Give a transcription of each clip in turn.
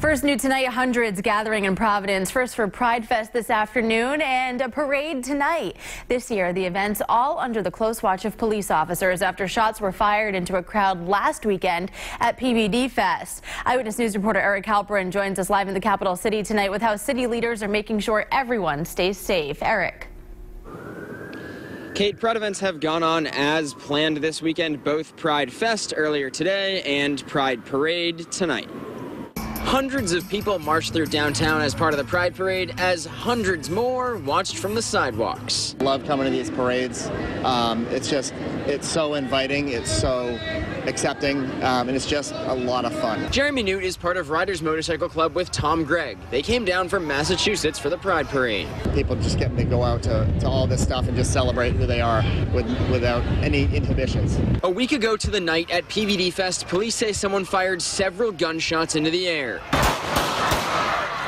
First new tonight, hundreds gathering in Providence. First for Pride Fest this afternoon and a parade tonight. This year, the events all under the close watch of police officers after shots were fired into a crowd last weekend at PVD Fest. Eyewitness News reporter Eric Halperin joins us live in the capital city tonight with how city leaders are making sure everyone stays safe. Eric. Kate, Pride events have gone on as planned this weekend, both Pride Fest earlier today and Pride Parade tonight. Hundreds of people marched through downtown as part of the Pride Parade, as hundreds more watched from the sidewalks. Love coming to these parades. Um, it's just, it's so inviting, it's so accepting, um, and it's just a lot of fun. Jeremy Newt is part of Riders Motorcycle Club with Tom Gregg. They came down from Massachusetts for the Pride Parade. People just getting to go out to, to all this stuff and just celebrate who they are with, without any inhibitions. A week ago to the night at PVD Fest, police say someone fired several gunshots into the air.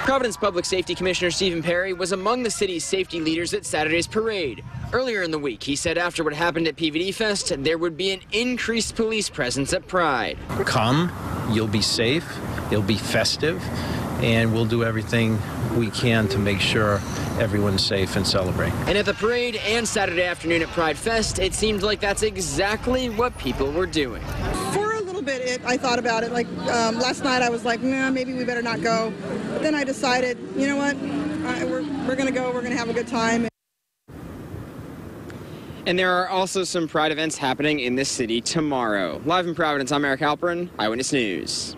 Providence Public Safety Commissioner Steven Paré was among the city's safety leaders at Saturday's parade. Earlier in the week, he said after what happened at PVD Fest, there would be an increased police presence at Pride. Come, you'll be safe, it'll be festive, and we'll do everything we can to make sure everyone's safe and celebrate. And at the parade and Saturday afternoon at Pride Fest, it seemed like that's exactly what people were doing little bit, it, I thought about it. Like um, last night, I was like, nah, maybe we better not go. But then I decided, you know what? I, we're we're gonna go. We're gonna have a good time. And there are also some Pride events happening in this city tomorrow. Live in Providence, I'm Eric Halperin, Eyewitness News.